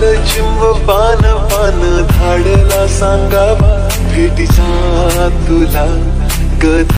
लाल चिंब पान पान धाडला सांगावा भेटीचा तुला गधा